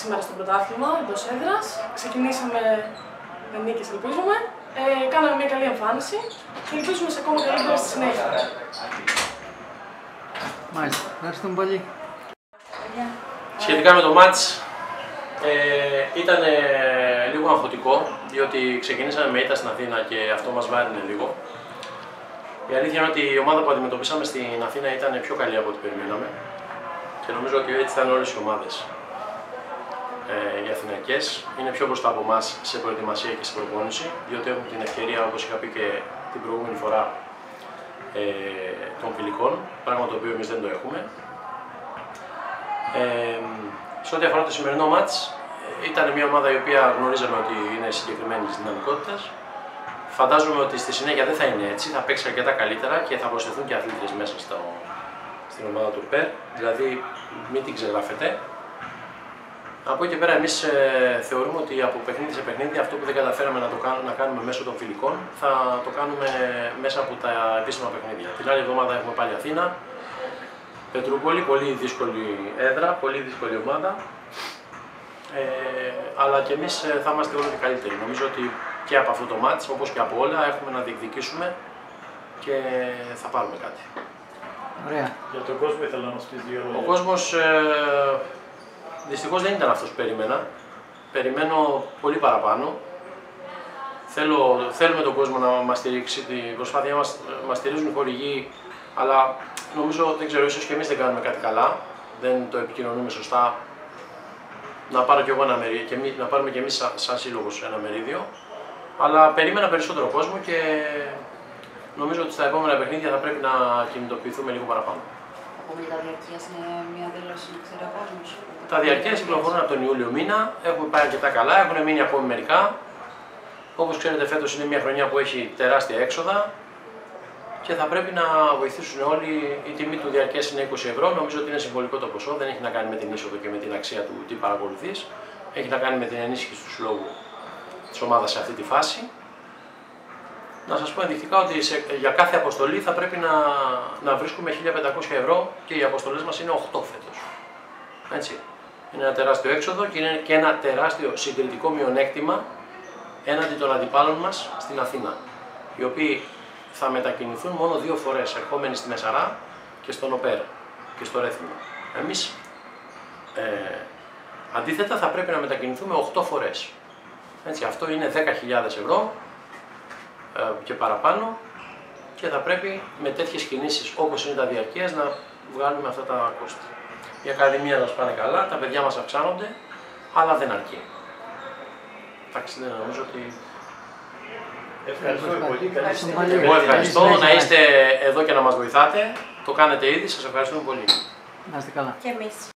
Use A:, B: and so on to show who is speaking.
A: σήμερα στο πρωτάθλημα εντός έδρας. Ξεκινήσαμε με νίκες, ελπίζουμε. Ε, κάναμε μια καλή εμφάνιση και ελπίζουμε σε ακόμα καλύτερα στη συνέχεια.
B: Μάλιστα. Ευχαριστούμε πολύ.
C: Σχετικά με το μάτς, ε, ήταν λίγο αγχωτικό, διότι ξεκινήσαμε με ήττα στην Αθήνα και αυτό μας βάρινε λίγο. Η αλήθεια είναι ότι η ομάδα που αντιμετωπίσαμε στην Αθήνα ήταν πιο καλή από ό,τι περιμέναμε και νομίζω ότι έτσι ήταν όλες οι ομάδες. Ε, οι Αθηναϊκές είναι πιο μπροστά από εμάς σε προετοιμασία και σε προπόνηση, διότι έχουν την ευκαιρία, όπως είχα πει και την προηγούμενη φορά, ε, των φιλικών, πράγμα το οποίο εμείς δεν το έχουμε. Ε, σε ό,τι αφορά το σημερινό μάτς, ήταν μια ομάδα η οποία γνωρίζαμε ότι είναι συγκεκριμένη δυναμικότητας. Φαντάζομαι ότι στη συνέχεια δεν θα είναι έτσι, θα παίξει αρκετά καλύτερα και θα προσθεθούν και αθλήτες μέσα στο, στην ομάδα του ΠΕΡ, δηλαδή μην την ξεγράφετε. Από εκεί και πέρα, εμείς ε, θεωρούμε ότι από παιχνίδι σε παιχνίδι αυτό που δεν καταφέραμε να, το κάνουμε, να κάνουμε μέσω των φιλικών θα το κάνουμε μέσα από τα επίσημα παιχνίδια. Την άλλη εβδομάδα έχουμε πάλι Αθήνα, Πετρούπολη, πολύ δύσκολη έδρα, πολύ δύσκολη ομάδα. Ε, αλλά και εμείς ε, θα είμαστε όλο και καλύτεροι. Νομίζω ότι και από αυτό το μάτι, όπως και από όλα, έχουμε να διεκδικήσουμε και θα πάρουμε κάτι.
B: Ωραία.
D: Για τον κόσμο ήθελα να μας πεις δύο λόγια.
C: Ο κόσμος ε, δυστυχώς δεν ήταν αυτός που περίμενα. Περιμένω πολύ παραπάνω. Θέλω, θέλουμε τον κόσμο να μας στηρίξει, την προσπάθειά μας μας στηρίζουν οι χορηγοί, αλλά νομίζω, δεν ξέρω, ίσως και εμείς δεν κάνουμε κάτι καλά. Δεν το επικοινωνούμε σωστά. Να, πάρω κι εγώ ένα μερίδιο, και εμείς, να πάρουμε κι εμείς σαν, σαν σύλλογος ένα μερίδιο. Αλλά περίμενα περισσότερο κόσμο και νομίζω ότι στα επόμενα παιχνίδια θα πρέπει να κινητοποιηθούμε λίγο παραπάνω.
E: Ακόμη τα διαρκεία είναι μια δήλωση, ξέρω ο κόσμο.
C: Τα διαρκεία κυκλοφορούν από τον Ιούλιο μήνα, έχουμε πάει αρκετά καλά, έχουν μείνει ακόμη μερικά. Όπως ξέρετε, φέτος είναι μια χρονιά που έχει τεράστια έξοδα και θα πρέπει να βοηθήσουν όλοι. Η τιμή του διαρκείας είναι 20 ευρώ. Νομίζω ότι είναι συμβολικό το ποσό, δεν έχει να κάνει με την είσοδο και με την αξία του τι παρακολουθείς. Έχει να κάνει με την ενίσχυση τους συλλόγου της ομάδας σε αυτή τη φάση. Να σας πω ενδεικτικά ότι σε, για κάθε αποστολή θα πρέπει να, να βρίσκουμε 1500 ευρώ και οι αποστολές μας είναι 8 φέτος. Έτσι. Είναι ένα τεράστιο έξοδο και είναι και ένα τεράστιο συγκριτικό μειονέκτημα έναντι των αντιπάλων μας στην Αθήνα. Οι οποίοι θα μετακινηθούν μόνο δύο φορές, ερχόμενοι στη Μεσαρά και στον ΟΠΕΡ και στο Ρέθιμο. Εμείς ε, αντίθετα θα πρέπει να μετακινηθούμε 8 φορές. Έτσι, αυτό είναι 10.000 ευρώ ε, και παραπάνω και θα πρέπει με τέτοιες κινήσεις όπως είναι τα διαρκείας να βγάλουμε αυτά τα κόστη. Η Ακαδημία μας πάνε καλά, τα παιδιά μας αυξάνονται, αλλά δεν αρκεί. Εντάξει, δεν νομίζω ότι...
D: Ευχαριστούμε πολύ. Καλή
B: Ευχαριστούμε
D: συνέχεια.
B: πολύ.
C: Εγώ ευχαριστώ
B: Καλή
C: να
B: συνέχεια.
C: είστε εδώ και να μας βοηθάτε. Το κάνετε ήδη, σας ευχαριστούμε πολύ.
B: Να είστε καλά.
E: Και εμείς.